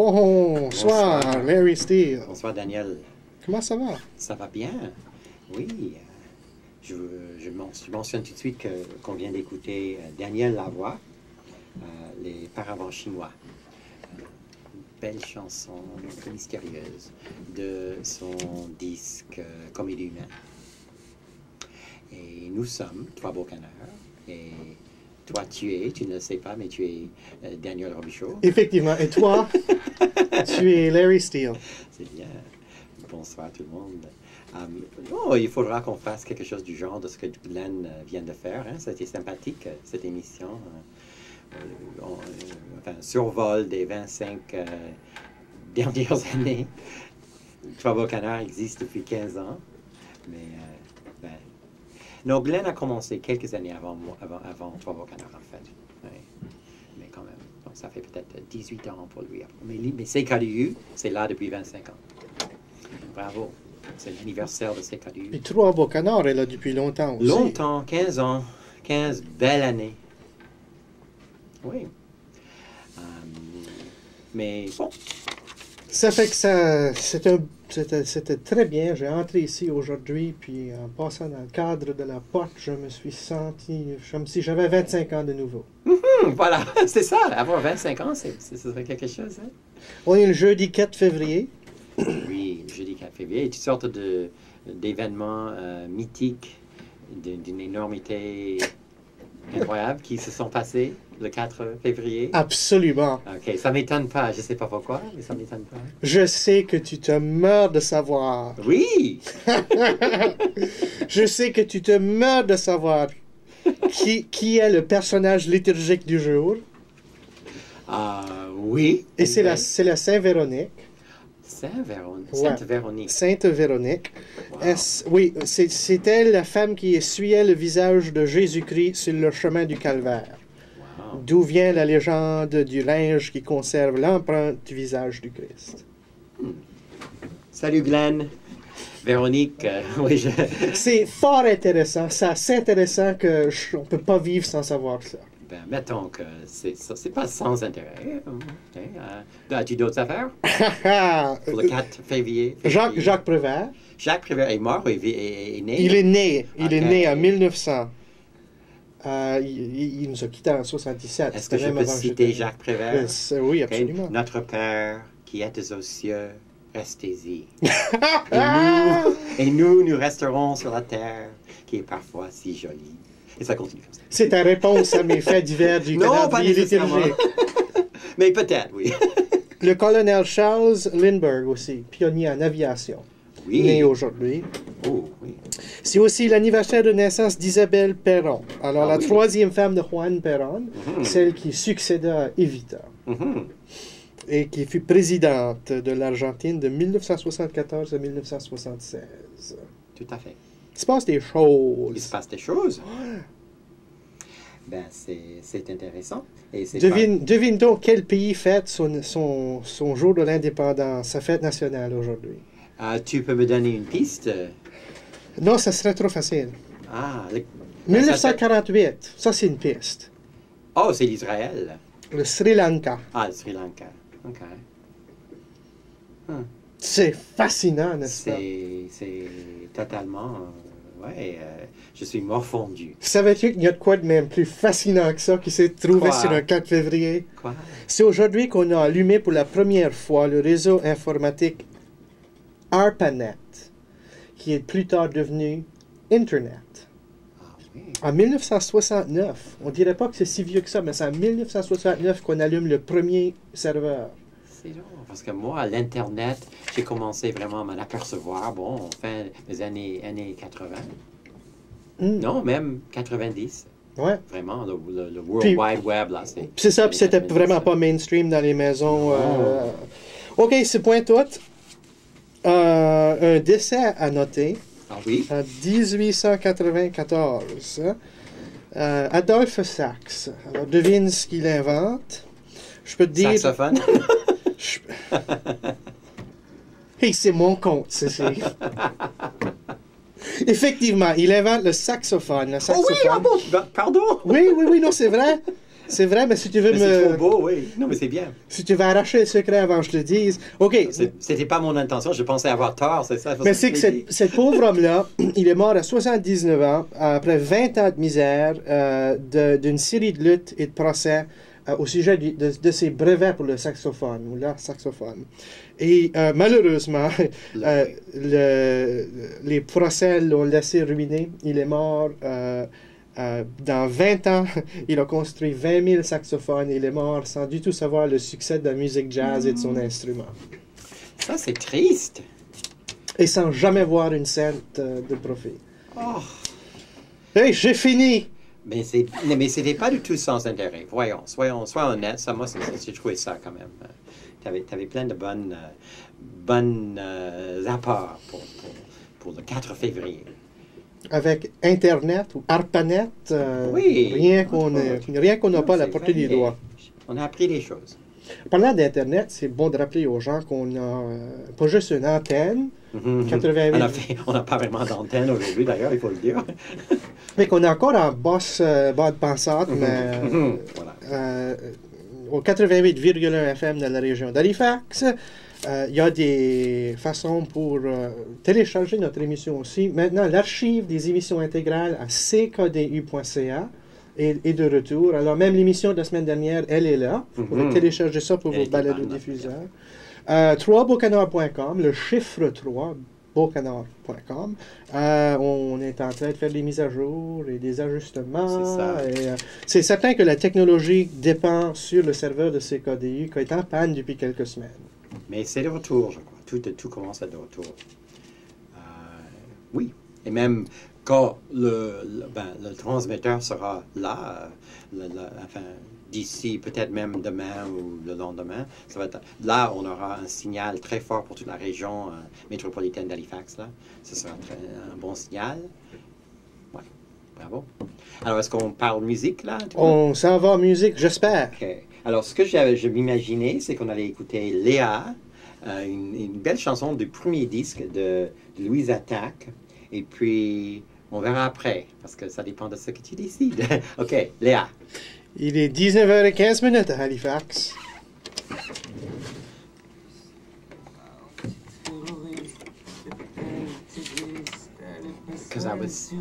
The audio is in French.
Bonsoir, Bonsoir. Larry Steele. Bonsoir Daniel. Comment ça va? Ça va bien? Oui. euh, Je, je, men- je mentionne tout de suite qu'on vient d'écouter euh, Daniel Lavoie, euh, Les Paravents chinois. Belle chanson, mystérieuse, de son disque euh, Comédie humaine. Et nous sommes trois beaux canards. Et toi, tu es, tu ne le sais pas, mais tu es Daniel Robichaud. Effectivement. Et toi, tu es Larry Steele. C'est bien. Bonsoir tout le monde. Um, oh, il faudra qu'on fasse quelque chose du genre de ce que Glenn euh, vient de faire. Hein. C'était sympathique, euh, cette émission. Euh, euh, euh, enfin, survol des 25 euh, dernières années. Trois beaux canards existe depuis 15 ans. Mais, euh, ben, Glenn a commencé quelques années avant, moi, avant, avant en fait. Oui. Mais quand même, donc ça fait peut-être 18 ans pour lui. Mais, mais CKDU, c'est là depuis 25 ans. Bravo. C'est l'anniversaire de CKDU. Puis Trois Beaux Canards est là depuis longtemps aussi. Longtemps, 15 ans, 15 belles années. Oui. Euh, mais bon, Ça fait que ça, c'est un- c'était, c'était très bien. J'ai entré ici aujourd'hui, puis en passant dans le cadre de la porte, je me suis senti comme si j'avais 25 ans de nouveau. Hmm, voilà, c'est ça. Avoir 25 ans, c'est, ce serait quelque chose. Hein? On est le jeudi 4 février. Oui, le jeudi 4 février. Toutes sortes de, d'événements euh, mythiques, d'une énormité incroyable qui se sont passés le 4 février. Absolument. Ok, ça m'étonne pas. Je sais pas pourquoi, mais ça m'étonne pas. Je sais que tu te meurs de savoir. Oui! Je sais que tu te meurs de savoir qui, qui est le personnage liturgique du jour? Ah, oui. Et c'est la, c'est la Saint-Véronique, Saint-Véronique. Ouais. Sainte-Véronique. Sainte Véronique. Wow. Est-ce- oui, c'est c'est elle la femme qui essuyait le visage de Jésus-Christ sur le chemin du calvaire. Wow. D'où vient la légende du linge qui conserve l'empreinte du visage du Christ? Salut Glenn. Véronique, euh, oui, je... C'est fort intéressant, c'est assez intéressant que je- on peut pas vivre sans savoir ça. ben, mettons que c'est ça- c'est pas sans intérêt. hein, hein, euh, As-tu d'autres affaires? Pour le 4 février? Jacques, février? Jacques Prévert, Jacques Prévert est mort, il vit- est, est né. il est né, il est né en 1900. Euh, il, nous a quittés en 77. Est-ce que je peux citer Jacques Prévert? Oui, absolument. Notre Père qui êtes aux cieux, restez-y. Et nous, nous resterons sur la terre qui est parfois si jolie. Et ça continue comme ça. C'est ta réponse à mes faits divers du Non, pas liturgique. Mais peut-être, oui. Le colonel Charles Lindbergh aussi, pionnier en aviation, Oui. né aujourd'hui. Oh, oui. C'est aussi l'anniversaire de naissance d'Isabelle Perron. Alors, Ah la oui. troisième femme de Juan Perron, Mhm. celle qui succéda à Evita Mhm. Et qui fut présidente de l'Argentine de 1974 à 1976. Tout à fait. Il se passe des Il se choses. passe des choses. Ben, c'est intéressant. Et Devine, devine donc quel pays fête son, son, son jour de l'indépendance, sa fête nationale aujourd'hui? Ah, tu peux me donner une piste? Non, ça serait trop facile. Ah, le- 1948, ça c'est une piste. oh, c'est l'Israël. Le Sri Lanka. Ah, le Sri Lanka. OK. C'est fascinant, n'est-ce pas? C'est c'est totalement... euh, ouais, euh, je suis morfondu. Savais-tu qu'il y a de quoi de même plus fascinant que ça qui s'est trouvé Quoi? sur un 4 février? Quoi? C'est aujourd'hui qu'on a allumé pour la première fois le réseau informatique ARPANET, qui est plus tard devenu Internet. En 1969, on dirait pas que c'est si vieux que ça, mais c'est en 1969 qu'on allume le premier serveur. C'est drôle, parce que moi, l'Internet, j'ai commencé vraiment à m'en apercevoir, bon, fin des années, années 80. Hmm. Non, même 90. Ouais. Vraiment, le, le- le World Puis- Wide Web, là, c'est... C'est ça, puis c'était années 90, vraiment pas mainstream dans les maisons. Euh, OK, c'est point tout. Euh, un décès à noter Ah oui? en 1894. Euh, Adolphe Sax. Alors, devine ce qu'il invente. Je peux te dire. Saxophone? Je- Hey, c'est mon compte, ceci. Effectivement, il invente le saxophone. Le oh oui, ah bon, bah, pardon? oui, oui, oui, non, c'est vrai. C'est vrai, mais si tu veux Mais c'est trop me. beau, oui. Non, mais c'est bien. Si tu veux arracher le secret avant que je te dise. OK. C'était pas mon intention. Je pensais avoir tort, c'est ça. Mais c'est que cette pauvre homme-là, il est mort à 79 ans, après 20 ans de misère, euh, d'une série de luttes et de procès euh, au sujet de, de ses brevets pour le saxophone, ou leur saxophone. Et euh, malheureusement, le- les procès l'ont laissé ruiner. Il est mort euh, dans 20 ans. Il a construit 20 000 saxophones. Il est mort sans du tout savoir le succès de la musique jazz et de son instrument. Ça, c'est triste. Et sans jamais voir une cente euh, de profit. Oh. Hey, j'ai fini! Mais c'est, mais c'était pas du tout sans intérêt. Voyons, soyons, soyons honnêtes. Ça, moi, j'ai trouvé ça quand même. Tu avais, plein de bonnes, euh, bonnes euh, apports pour, pour, pour le 4 février. Avec Internet ou ARPANET, euh, Oui. rien qu'on n'a pas à la portée des doigts. On a appris des choses. Parlant d'Internet, c'est bon de rappeler aux gens qu'on a euh, pas juste une antenne, 88. On n'a pas vraiment d'antenne aujourd'hui, d'ailleurs, il faut le dire. mais qu'on est encore en basse euh, bas de pensante, mais Mhm. Voilà. euh, au 88,1 FM de la région d'Halifax. Euh, Il y a des façons pour euh, télécharger notre émission aussi. Maintenant, l'archive des émissions intégrales à ckdu.ca est, est de retour. Alors, même l'émission de la semaine dernière, elle est là. Vous pouvez Mhm. télécharger ça pour vos était balados bonne, diffuseurs. Euh, 3bocanard.com, le chiffre 3, bocanard.com. Euh, on est en train de faire des mises à jour et des ajustements. C'est ça. et, euh, c'est certain que la technologie dépend sur le serveur de CKDU qui est en panne depuis quelques semaines. Mais c'est de retour, je crois. Tout, tout commence à de retour. Euh, oui. Et même quand le, le, ben, le transmetteur sera là, euh, le- le- enfin, d'ici peut-être même demain ou le lendemain, ça va être, là, on aura un signal très fort pour toute la région euh, métropolitaine d'Halifax. Là. Ce sera très- un bon signal. Ouais. Bravo. Alors, est-ce qu'on parle musique là? On s'en va en musique, j'espère. Ok. Alors, ce que j'avais- je m'imaginais, c'est qu'on allait écouter Léa, euh, une, une belle chanson du premier disque de, de Louise Attaque. Et puis, on verra après, parce que ça dépend de ce que tu décides. ok, Léa. Il est 19h15 minutes à Halifax. Because I was